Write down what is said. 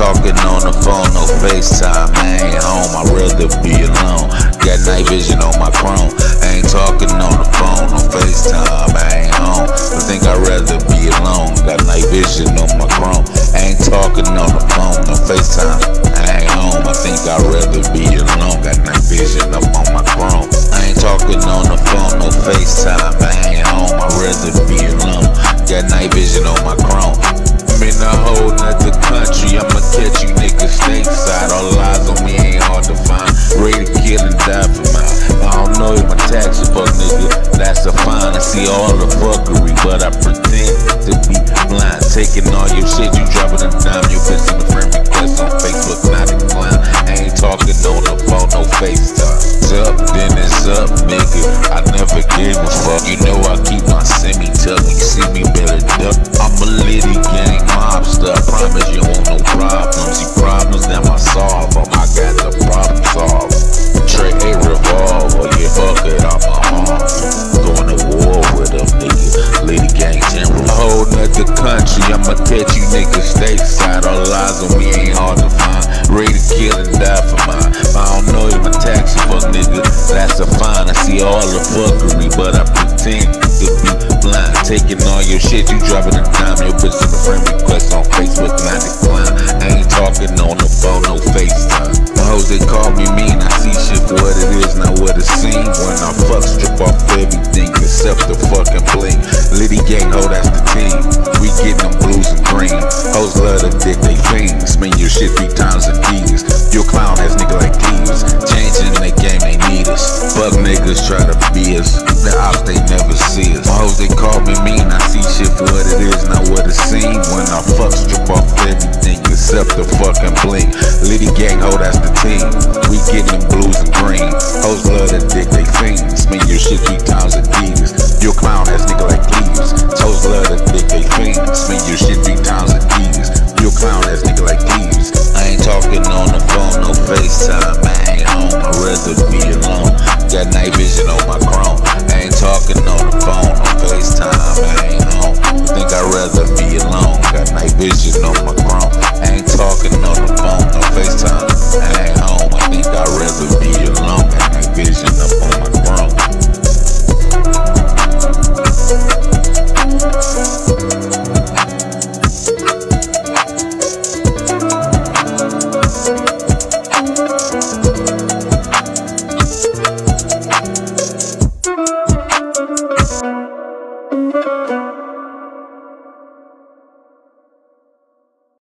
talking on the phone, no FaceTime. I ain't home, I'd rather be alone. Got night vision on my. I ain't talking on the phone, no FaceTime. I ain't home. I think I'd rather be alone. Got night vision on my. I ain't talking on the phone, no FaceTime. I ain't home. I think I'd rather be alone. Got night vision up on my. I ain't talking on the phone, no FaceTime. I ain't home. I'd rather be alone. Got night vision on my Ready to kill and die for mine. I don't know if my taxi fuck nigga. That's a fine. I see all the fuckery, but I pretend to be blind. Taking all your shit, you dropping a dime. Bitch in the friend request on Facebook, not decline. I ain't talking on the phone, no FaceTime. It's up, then it's up, nigga. I never gave a fuck. You know I keep my semi tuck. You see me, better duck. I'm a litty gang mobster. I promise you won't no problems. Catch you niggas stateside. All lies on me ain't hard to find. Ready to kill and die for mine. I don't know if my taxi fuck nigga. That's a fine. I see all the fuckery, but I pretend to be blind. Taking all your shit, you dropping a dime. Your bitch in the friend request on Facebook, not decline. It is, not what it seems. When I fuck, strip off everything except the fucking blink. Litty gang, ho, that's the team. We getting blues and green. Hoes love the dick, they fiends. Spend your shit three times a D's. You clown ass nigga like thieves. Hoes love the dick, they fiends. Spend your shit three times a D's. You clown ass nigga like thieves. I ain't talking on the phone, no FaceTime. I ain't home, I'd rather be alone. Got night vision on my